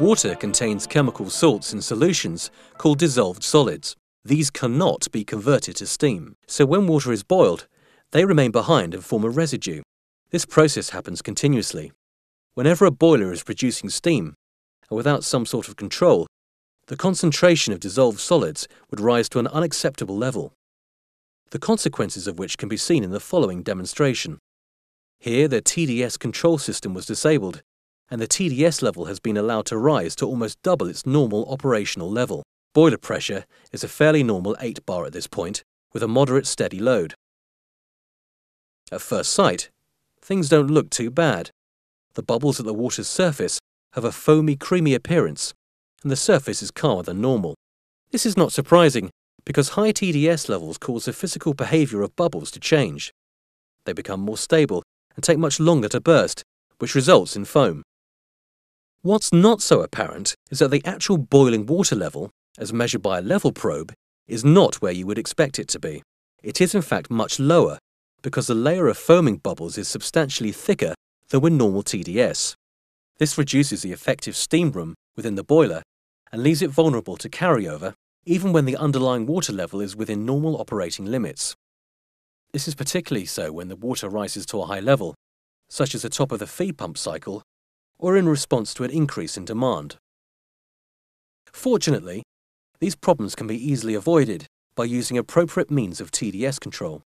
Water contains chemical salts in solutions called dissolved solids. These cannot be converted to steam, so when water is boiled, they remain behind and form a residue. This process happens continuously. Whenever a boiler is producing steam, and without some sort of control, the concentration of dissolved solids would rise to an unacceptable level. The consequences of which can be seen in the following demonstration. Here, the TDS control system was disabled, and the TDS level has been allowed to rise to almost double its normal operational level. Boiler pressure is a fairly normal 8 bar at this point, with a moderate steady load. At first sight, things don't look too bad. The bubbles at the water's surface have a foamy, creamy appearance, and the surface is calmer than normal. This is not surprising, because high TDS levels cause the physical behavior of bubbles to change. They become more stable and take much longer to burst, which results in foam. What's not so apparent is that the actual boiling water level, as measured by a level probe, is not where you would expect it to be. It is in fact much lower, because the layer of foaming bubbles is substantially thicker than with normal TDS. This reduces the effective steam room within the boiler and leaves it vulnerable to carryover even when the underlying water level is within normal operating limits. This is particularly so when the water rises to a high level, such as the top of the feed pump cycle, or in response to an increase in demand. Fortunately, these problems can be easily avoided by using appropriate means of TDS control.